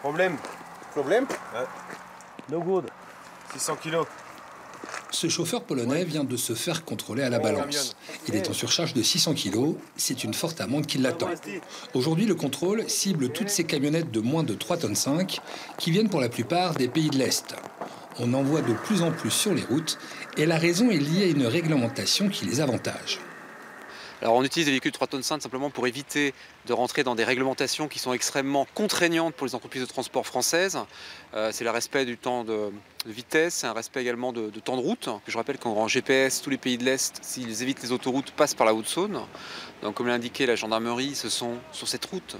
Problème Problème No good. 600 kilos. Ce chauffeur polonais vient de se faire contrôler à la balance. Il est en surcharge de 600 kg. C'est une forte amende qui l'attend. Aujourd'hui, le contrôle cible toutes ces camionnettes de moins de 3 tonnes 5 qui viennent pour la plupart des pays de l'Est. On en voit de plus en plus sur les routes et la raison est liée à une réglementation qui les avantage. Alors on utilise des véhicules de 3 tonnes 5 simplement pour éviter de rentrer dans des réglementations qui sont extrêmement contraignantes pour les entreprises de transport françaises. Euh, c'est le respect du temps de, vitesse, c'est un respect également de, temps de route. Je rappelle qu'en GPS, tous les pays de l'Est, s'ils évitent les autoroutes, passent par la Haute-Saône. Donc comme l'a indiqué la gendarmerie, ce sont sur cette route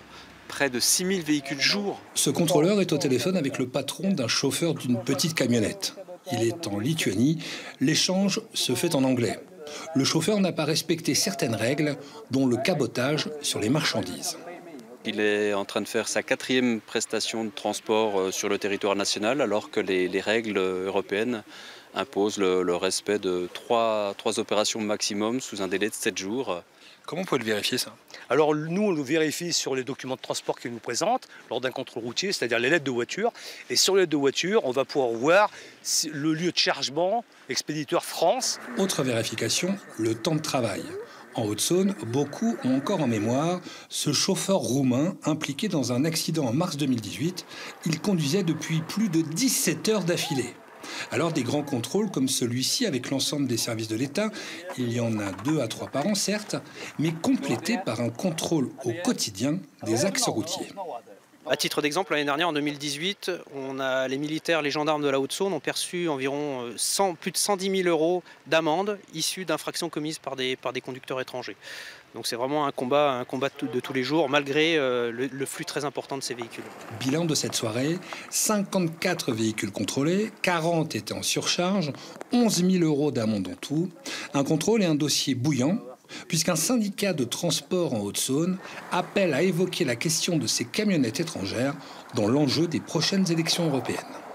près de 6000 véhicules jour. Ce contrôleur est au téléphone avec le patron d'un chauffeur d'une petite camionnette. Il est en Lituanie. L'échange se fait en anglais. Le chauffeur n'a pas respecté certaines règles, dont le cabotage sur les marchandises. Il est en train de faire sa quatrième prestation de transport euh, sur le territoire national, alors que les, règles européennes imposent le, respect de trois, trois opérations maximum sous un délai de 7 jours. Comment vous pouvez le vérifier ça? Alors nous, on le vérifie sur les documents de transport qu'ils nous présentent lors d'un contrôle routier, c'est-à-dire les lettres de voiture. Et sur les lettres de voiture, on va pouvoir voir le lieu de chargement, expéditeur France. Autre vérification, le temps de travail. En Haute-Saône, beaucoup ont encore en mémoire ce chauffeur roumain impliqué dans un accident en mars 2018. Il conduisait depuis plus de 17 heures d'affilée. Alors des grands contrôles comme celui-ci avec l'ensemble des services de l'État, il y en a deux à trois par an certes, mais complétés par un contrôle au quotidien des axes routiers. À titre d'exemple, l'année dernière, en 2018, on a, les militaires, les gendarmes de la Haute-Saône ont perçu environ 100, plus de 110 000 euros d'amende issues d'infractions commises par des, conducteurs étrangers. Donc c'est vraiment un combat, un combat de tous les jours, malgré euh, le, flux très important de ces véhicules. Bilan de cette soirée 54 véhicules contrôlés, 40 étaient en surcharge, 11 000 euros d'amende en tout. Un contrôle et un dossier bouillant puisqu'un syndicat de transport en Haute-Saône appelle à évoquer la question de ces camionnettes étrangères dans l'enjeu des prochaines élections européennes.